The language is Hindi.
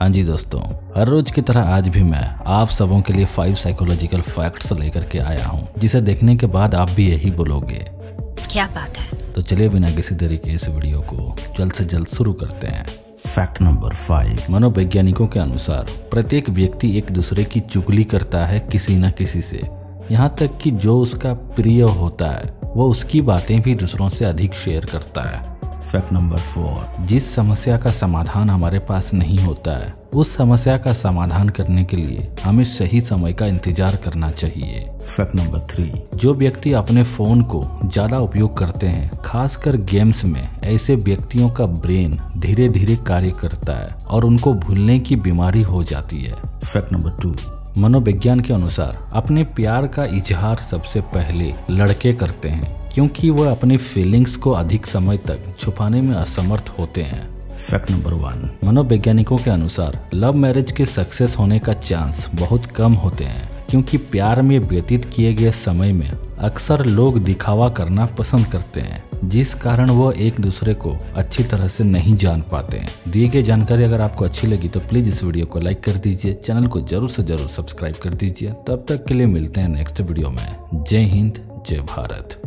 हाँ जी दोस्तों हर रोज की तरह आज भी मैं आप सबों के लिए फाइव साइकोलॉजिकल फैक्ट्स लेकर के आया हूँ जिसे देखने के बाद आप भी यही बोलोगे। क्या बात है? तो चलिए बिना किसी तरीके इस वीडियो को जल्द से जल्द शुरू करते हैं। फैक्ट नंबर फाइव मनोवैज्ञानिकों के अनुसार प्रत्येक व्यक्ति एक दूसरे की चुगली करता है किसी न किसी से। यहाँ तक कि जो उसका प्रिय होता है वो उसकी बातें भी दूसरों से अधिक शेयर करता है। Fact number four. जिस समस्या का समाधान हमारे पास नहीं होता है, उस समस्या का समाधान करने के लिए हमें सही समय का इंतज़ार करना चाहिए। Fact number three. जो व्यक्ति अपने फ़ोन को ज़्यादा उपयोग करते हैं, खासकर गेम्स में, ऐसे व्यक्तियों का ब्रेन धीरे धीरे कार्य करता है और उनको भूलने की बीमारी हो जाती है। Fact number two. मनोविज्ञान के अनुसार, अपने प्यार का इजहार सबसे पहले लड़के करते हैं। क्योंकि वह अपने फीलिंग्स को अधिक समय तक छुपाने में असमर्थ होते हैं। फैक्ट नंबर वन मनोवैज्ञानिकों के अनुसार लव मैरिज के सक्सेस होने का चांस बहुत कम होते हैं, क्योंकि प्यार में व्यतीत किए गए समय में अक्सर लोग दिखावा करना पसंद करते हैं, जिस कारण वो एक दूसरे को अच्छी तरह से नहीं जान पाते हैं। दिए गए जानकारी अगर आपको अच्छी लगी तो प्लीज़ इस वीडियो को लाइक कर दीजिए चैनल को ज़रूर से ज़रूर सब्सक्राइब कर दीजिए। तब तक के लिए मिलते हैं नेक्स्ट वीडियो में। जय हिंद, जय भारत।